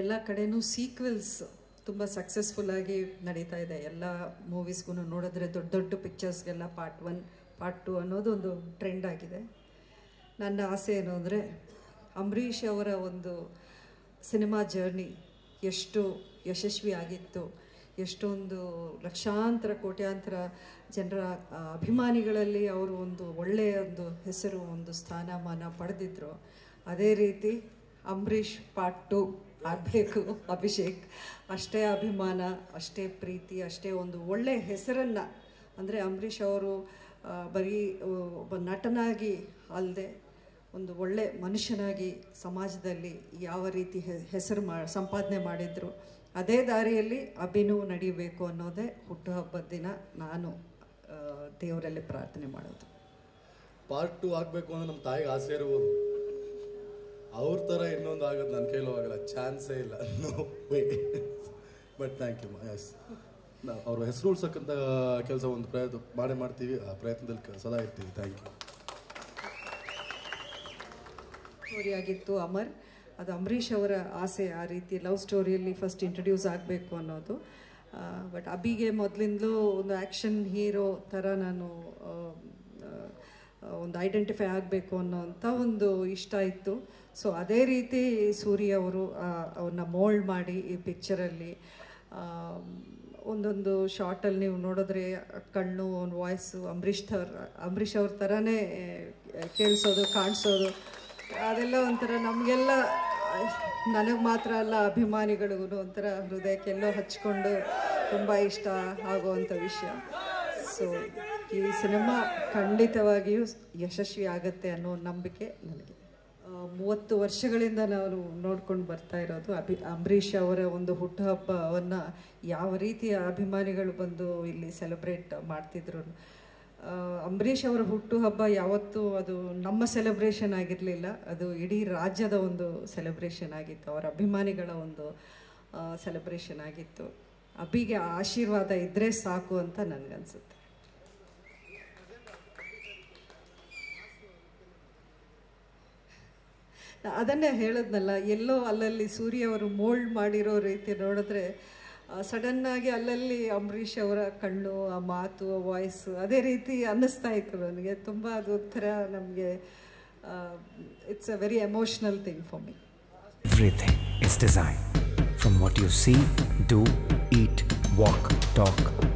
ಎಲ್ಲ ಕಡೆನೂ ಸೀಕ್ವೆಲ್ಸ್ ತುಂಬ ಸಕ್ಸಸ್ಫುಲ್ಲಾಗಿ ನಡೀತಾ ಇದೆ. ಎಲ್ಲ ಮೂವೀಸ್ಗೂ ನೋಡಿದ್ರೆ ದೊಡ್ಡ ದೊಡ್ಡ ಪಿಕ್ಚರ್ಸ್ಗೆಲ್ಲ ಪಾರ್ಟ್ ಒನ್ ಪಾರ್ಟ್ ಟು ಅನ್ನೋದು ಒಂದು ಟ್ರೆಂಡ್ ಆಗಿದೆ. ನನ್ನ ಆಸೆ ಏನು ಅಂದರೆ, ಅಂಬರೀಷ್ ಅವರ ಒಂದು ಸಿನಿಮಾ ಜರ್ನಿ ಎಷ್ಟು ಯಶಸ್ವಿ ಆಗಿತ್ತು, ಎಷ್ಟೊಂದು ಲಕ್ಷಾಂತರ, ಕೋಟ್ಯಾಂತರ ಜನರ ಅಭಿಮಾನಿಗಳಲ್ಲಿ ಅವರು ಒಂದು ಒಳ್ಳೆಯ ಒಂದು ಹೆಸರು, ಒಂದು ಸ್ಥಾನಮಾನ ಪಡೆದಿದ್ರು. ಅದೇ ರೀತಿ ಅಂಬರೀಷ್ ಪಾರ್ಟ್ ಟು ಆಗಬೇಕು ಅಭಿಷೇಕ್. ಅಷ್ಟೇ ಅಭಿಮಾನ, ಅಷ್ಟೇ ಪ್ರೀತಿ, ಅಷ್ಟೇ ಒಂದು ಒಳ್ಳೆಯ ಹೆಸರನ್ನು. ಅಂದರೆ ಅಂಬರೀಷ್ ಅವರು ಬರೀ ಒಬ್ಬ ನಟನಾಗಿ ಅಲ್ಲದೆ ಒಂದು ಒಳ್ಳೆ ಮನುಷ್ಯನಾಗಿ ಸಮಾಜದಲ್ಲಿ ಯಾವ ರೀತಿ ಹೆಸರು ಮಾ, ಸಂಪಾದನೆ ಮಾಡಿದ್ರು, ಅದೇ ದಾರಿಯಲ್ಲಿ ಅಭಿನವ್ ನಡೀಬೇಕು ಅನ್ನೋದೇ ಹುಟ್ಟುಹಬ್ಬದ ದಿನ. ನಾನು ದೇವರಲ್ಲಿ ಪ್ರಾರ್ಥನೆ ಮಾಡೋದು. ಪಾರ್ಟ್ ಟು ಆಗಬೇಕು ಅನ್ನೋ ನಮ್ಮ ತಾಯಿಗೆ ಆಸೆ ಇರ್ಬೋದು. ಅವ್ರ ಥರ ಇನ್ನೊಂದು ಆಗೋದು ನನ್ನ ಕೈಲೂ ಆಗಲ್ಲ. ಚಾನ್ಸೇ ಇಲ್ಲ. No way but thank you yes ಅವ್ರ ಹೆಸರು ಉಳ್ಸಕ್ಕಂಥ ಕೆಲಸ ಒಂದು ಪ್ರಯತ್ನ ಮಾಡೇ ಮಾಡ್ತೀವಿ. ಆ ಪ್ರಯತ್ನದಲ್ಲಿ ಸದಾ ಇರ್ತೀವಿ. ಥ್ಯಾಂಕ್ ಯು ಸ್ಟೋರಿಯಾಗಿತ್ತು ಅಮರ್. ಅದು ಅಂಬರೀಷ್ ಅವರ ಆಸೆ ಆ ರೀತಿ ಲವ್ ಸ್ಟೋರಿಯಲ್ಲಿ ಫಸ್ಟ್ ಇಂಟ್ರಡ್ಯೂಸ್ ಆಗಬೇಕು ಅನ್ನೋದು. ಬಟ್ ಅಬಿಗೆ ಮೊದಲಿಂದಲೂ ಒಂದು ಆ್ಯಕ್ಷನ್ ಹೀರೋ ಥರ ನಾನು ಒಂದು ಐಡೆಂಟಿಫೈ ಆಗಬೇಕು ಅನ್ನೋಂಥ ಒಂದು ಇಷ್ಟ ಇತ್ತು. ಸೊ ಅದೇ ರೀತಿ ಸೂರ್ಯ ಅವರು ಅವ್ರನ್ನ ಮೋಲ್ಡ್ ಮಾಡಿ ಈ ಪಿಕ್ಚರಲ್ಲಿ ಒಂದೊಂದು ಶಾರ್ಟಲ್ಲಿ ನೀವು ನೋಡಿದ್ರೆ ಕಣ್ಣು ಒಂದು ವಾಯ್ಸು ಅಂಬರೀಷ್ ಥರ, ಅಂಬರೀಷ್ ಅವ್ರ ಥರನೇ ಕೇಳಿಸೋದು, ಕಾಣಿಸೋದು, ಅದೆಲ್ಲ ಒಂಥರ ನಮಗೆಲ್ಲ, ನನಗೆ ಮಾತ್ರ ಅಲ್ಲ, ಅಭಿಮಾನಿಗಳಿಗೂ ಒಂಥರ ಹೃದಯಕ್ಕೆಲ್ಲೋ ಹಚ್ಕೊಂಡು ತುಂಬ ಇಷ್ಟ ಆಗುವಂಥ ವಿಷಯ. ಸೊ ಈ ಸಿನಿಮಾ ಖಂಡಿತವಾಗಿಯೂ ಯಶಸ್ವಿ ಆಗುತ್ತೆ ಅನ್ನೋ ನಂಬಿಕೆ ನನಗೆ. ಮೂವತ್ತು ವರ್ಷಗಳಿಂದ ನಾನು ನೋಡ್ಕೊಂಡು ಬರ್ತಾ ಇರೋದು ಅಭಿ, ಅಂಬರೀಷ್ ಅವರ ಒಂದು ಹುಟ್ಟುಹಬ್ಬವನ್ನು ಯಾವ ರೀತಿಯ ಅಭಿಮಾನಿಗಳು ಬಂದು ಇಲ್ಲಿ ಸೆಲೆಬ್ರೇಟ್ ಮಾಡ್ತಿದ್ರು. ಅಂಬರೀಷ್ ಅವರ ಹುಟ್ಟುಹಬ್ಬ ಯಾವತ್ತೂ ಅದು ನಮ್ಮ ಸೆಲೆಬ್ರೇಷನ್ ಆಗಿರಲಿಲ್ಲ. ಅದು ಇಡೀ ರಾಜ್ಯದ ಒಂದು ಸೆಲೆಬ್ರೇಷನ್ ಆಗಿತ್ತು. ಅವರ ಅಭಿಮಾನಿಗಳ ಒಂದು ಸೆಲೆಬ್ರೇಷನ್ ಆಗಿತ್ತು. ಅಭಿಗೆ ಆಶೀರ್ವಾದ ಇದ್ದರೆ ಸಾಕು ಅಂತ ನನಗನ್ಸುತ್ತೆ. ಅದನ್ನೇ ಹೇಳದ್ನಲ್ಲ ಎಲ್ಲೋ ಅಲ್ಲಲ್ಲಿ ಸೂರ್ಯ ಅವರು ಮೋಲ್ಡ್ ಮಾಡಿರೋ ರೀತಿ ನೋಡಿದ್ರೆ ಸಡನ್ನಾಗಿ ಅಲ್ಲಲ್ಲಿ ಅಂಬರೀಷ್ ಅವರ ಕಣ್ಣು ಆ ಮಾತು ಆ ವಾಯ್ಸು ಅದೇ ರೀತಿ ಅನ್ನಿಸ್ತಾ ಇತ್ತು ನನಗೆ. ತುಂಬ ಅದು ಒಂಥರ ನಮಗೆ it's a very emotional thing for me everything it's design from what you see do eat walk talk,